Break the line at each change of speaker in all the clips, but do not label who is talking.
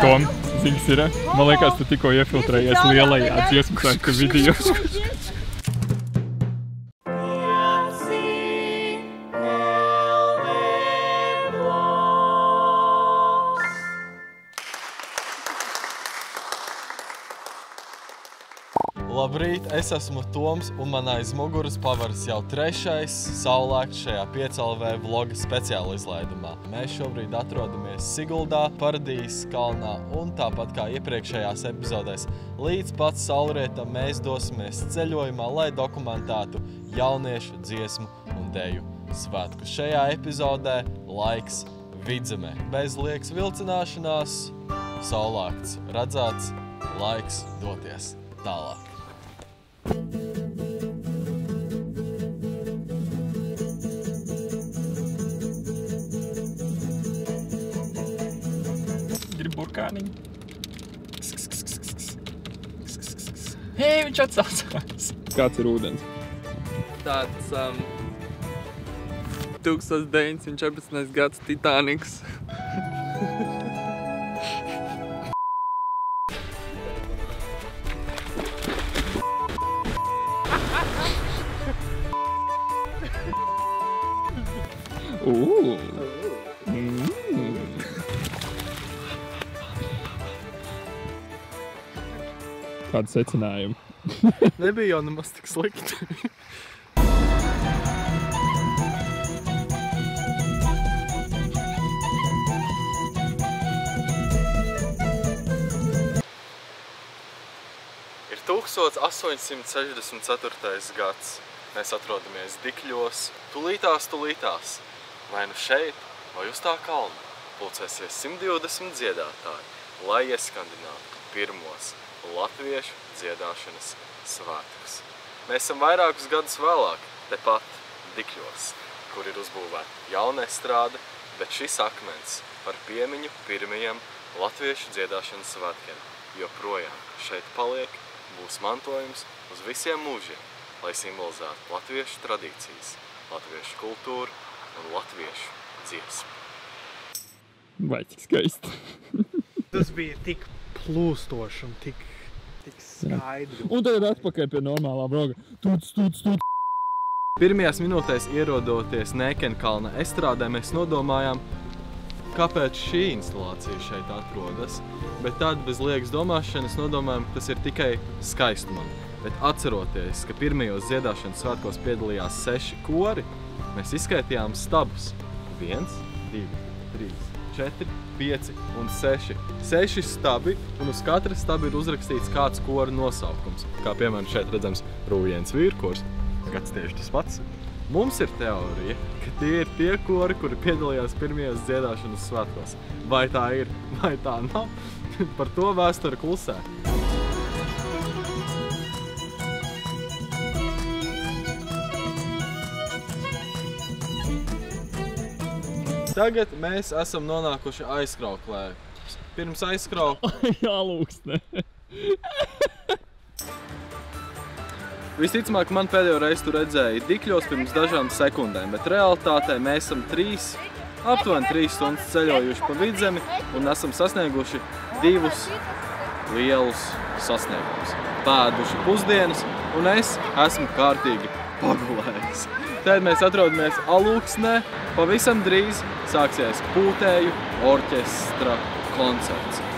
Tom, ziņas ir. Man liekas, tu tikko iefiltrējies lielajā dziesmu svētku video.
Labrīt, es esmu Toms un man aiz muguras pavaras jau trešais saulēkts šajā 5LV vloga speciāla izlaidumā. Mēs šobrīd atrodamies Siguldā, Paradīzes kalnā un tāpat kā iepriekšējās epizodēs, līdz pat saulrietam mēs dosimies ceļojumā, lai dokumentētu jauniešu dziesmu un deju svētku. Šajā epizodē laiks vidzemē. Bez liekas vilcināšanās, saulēkts redzēts, laiks doties tālāk.
Burkāniņu. Hei, viņš atsaucās. Kāds ir ūdens?
tāds um, 1914. gads Titaniks.
Ugh. Kāda secinājuma?
Nebija jau nemaz tik slikti. Ir 1864. gads. Mēs atrodamies Dikļos, tulītās, tulītās. Vai nu šeit, vai uz tā kalna pulcēsies 120 dziedātāji, lai ieskandinātu pirmos latviešu dziedāšanas svētkus. Mēs esam vairākus gadus vēlāk, tepat Dikļos, kur ir uzbūvēta jauna estrāde, bet šis akmens par piemiņu pirmajiem latviešu dziedāšanas svētkiem joprojām šeit paliek, būs mantojums uz visiem mūžiem, lai simbolizētu latviešu tradīcijas, latviešu kultūru un latviešu dziesmu.
Vai cik skaisti?
Tas bija tik plūstoši un tik, tik skaidrs.
Un tagad atpakaļ pie normālā broga. Tuts, tuts, tuts.
Pirmajās minūtēs ierodoties Nēkenkalna estrādē, mēs nodomājām, kāpēc šī instalācija šeit atrodas. Bet tad bez liekas domāšanas nodomājām, ka tas ir tikai skaistumam. Bet atceroties, ka pirmajos dziedāšanas svētkos piedalījās seši kori, mēs izskaitījām stabus. Viens, divi, trīs, četri, pieci un seši. Seši stabi, un uz katra staba ir uzrakstīts kāds kora nosaukums. Kā piemēram šeit redzams Rūjiens vīrkurs, gads tieši tas pats. Mums ir teorija, ka tie ir tie kori, kuri piedalījās pirmajos dziedāšanas svētkos. Vai tā ir, vai tā nav, par to vēsture klusē. Tagad mēs esam nonākuši aizkrauklē. Pirms aizkraukla
Jā, lūksne.
Visticamāk, man pēdējo reizi tur redzēja dikļos pirms dažām sekundēm, bet realitātē mēs esam trīs, aptuveni trīs stundas ceļojuši pa vidzemi un esam sasnieguši divus lielus sasniegumus. Pēduši pusdienas un es esmu kārtīgi pagulējis. Tad mēs atrodamies Alūksnē, pavisam drīz sāksies pūtēju orķestra koncerts.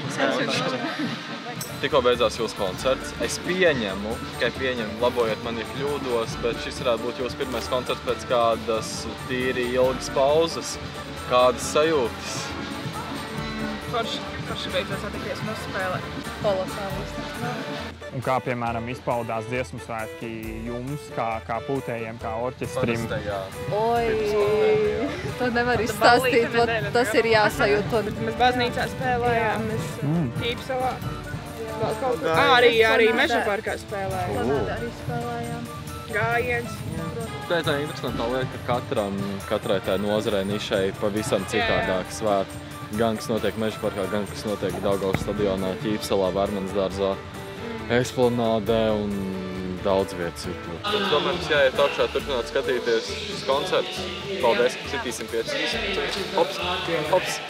Tikko beidzās jūsu koncerts. Es pieņemu, tikai pieņemu, labojiet man, ja kļūdos, bet šis varētu būt jūsu pirmais koncerts pēc kādas tīri ilgas pauzes. Kādas sajūtas?
Forši, forši beidzot satikties un uzspēlēt. Kolosāli.
Un kā, piemēram, izpaudās dziesmu svētki jums, kā, kā pūtējiem, kā orķestrim?
Oi, to nevar izstāstīt. vot Tas ir jāsajūt.
Mēs baznīcā spēlējām, mēs
Mm.
īpašā.
Vēl kaut kur.
Gājiens.
Ā, arī, arī meža parkā spēlēja.
Sonātā arī spēlējām.
Gājiens.
Tā ir tā interesantā lieta, ka katram, katrai tā nozarei nišai pavisam citādāk svētki. Gan kas notiek Meža parkā, gan kas notiek Daugavas stadionā, Ķīpselā, Vērmanas dārzā, Esplanādē un daudz vietas citur. Tad tomēr mums jāiet augšā, turpināt skatīties šis koncerts. Paldies, ka sitīsim 5. Hops, hops,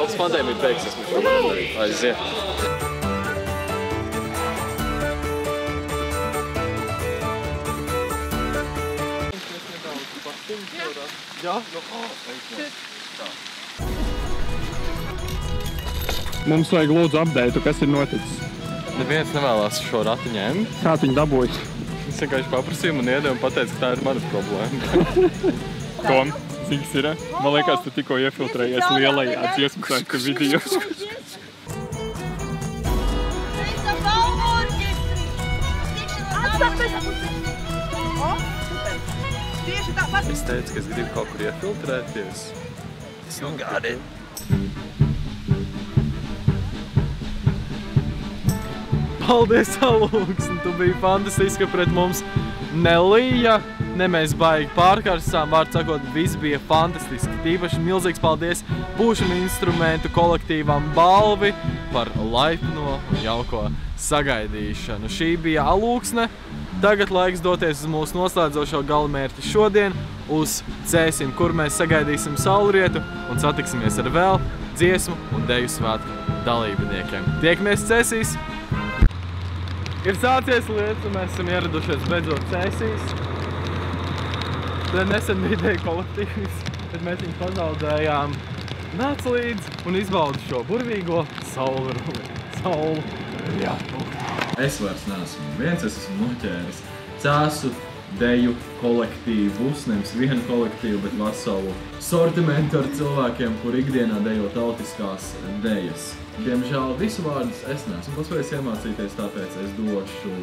hops pandēmija beigsies, mums to varam darīt. Aiziet!
Mums vajag lūdzu apdeitu, kas ir noticis.
Neviens nevēlas šo ratu ņemt.
Kā tu viņu dabūji?
Es vienkārši paprasīju un iedevu un pateicu, ka tā ir mana problēma.
Tom, cik ir? Man liekas, tu tikko iefiltrējies lielajā dziesmu svētku video.
Es teicu, ka es gribu kaut kur iefiltrēties. Es nu gādi. Paldies, Alūks! Tu biji fantastiska pret mums. Nelija, ne mēs baigi pārkarstām, vārds sakot, viss bija fantastiski. Tīpaši milzīgs paldies Pūšana instrumentu kolektīvam Balvi par laipno un jauko sagaidīšanu. Šī bija Alūksne. Tagad laiks doties uz mūsu noslēdzošo galamērķi šodien uz Cēsim, kur mēs sagaidīsim saulrietu un satiksimies ar vēl dziesmu un deju svētku dalībniekiem. Tiekamies Cēsīs! Ir sācies lietas, un mēs esam ieradušies beidzot Cēsīs. Tad nesen bija ideja kolektīvs, bet mēs viņu pazaudējām. Nāc līdzi un izbaudi šo burvīgo saulu. Saulu. Jā. Es vairs neesmu viens, es esmu noķēris cēsu deju kolektīvus, nevis vienu kolektīvu, bet veselu sortimentu ar cilvēkiem, kur ikdienā dejo tautiskās dejas. Diemžēl visu vārdus es neesmu paspējis iemācīties, tāpēc es došu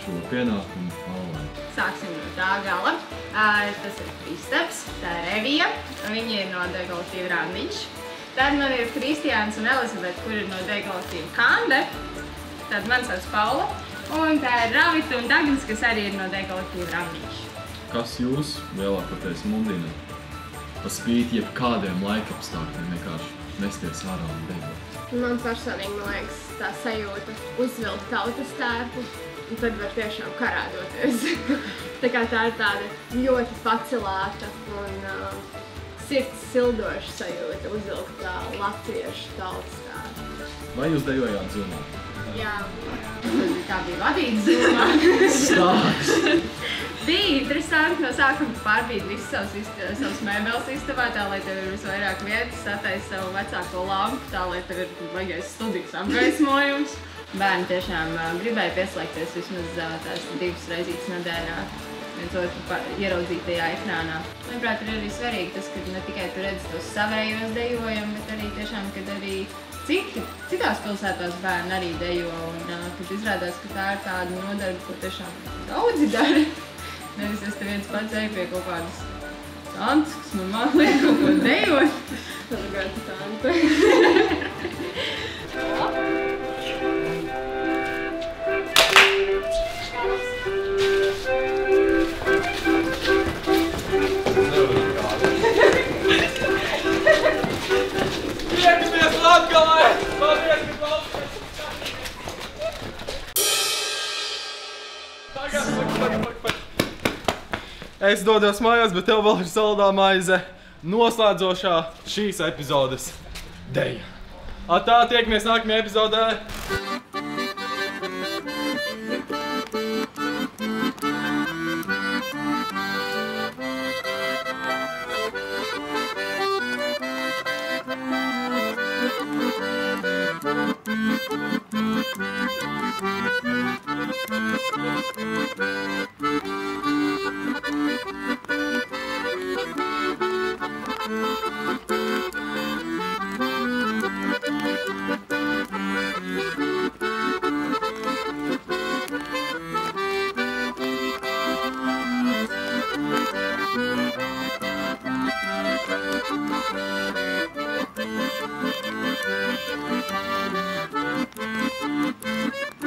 šo pienākumu Alai.
Sāksim no tā gala. Ā, Tas ir Kristaps, tā ir Evija. Viņi ir no dekolektīva Randiņš. Tad man ir Kristiāns un Elizabete, kur ir no dekolektīva Kande. Tad man sauc Paula. Un tā ir Ravita un Dagnis, kas arī ir no dekolektīva Randiņš.
Kas jūs lielākoties mudina? Pa spīti jebkādiem laikapstākļiem vienkārši mesties ārā un dejot.
Man personīgi, man liekas, tā sajūta uzvilkt tautas tērpu, un tad var tiešām karā doties. tā kā tā ir tāda ļoti pacelāta un uh, sirds sildoša sajūta uzvilkt tā latviešu tautas tērpu.
Vai jūs dejojāt zumā?
Jā, tā bija vadīta! Bija interesanti no sākuma pārbīt visas savas, savas mēbeles istabā, tā lai tev ir visvairāk vietas, sataisa savu vecāko lampu, tā lai tev ir baigais studijas apgaismojums. Bērni tiešām ā, gribēja pieslēgties vismaz ā, tās divas reizītes nedēļā viens otru ieraudzītajā ekrānā. Manuprāt, ir arī svarīgi tas, ka ne tikai tu redzi tos savējos dejojumu, bet arī tiešām, kad arī citi, citās pilsētās bērni arī dejo. Un, ā, kad izrādās, ka tā ir tāda nodarbe, ko tiešām daudzi dara. Nevis es te viens pats eju pie kaut kādas tantes, kas man man liek kaut ko dejot.
Kā tante.
Es dodos mājās, bet tev vēl ir saldā maize noslēdzošā šīs epizodes deja. Atā, tiekamies nākamajā epizodē! Thank you.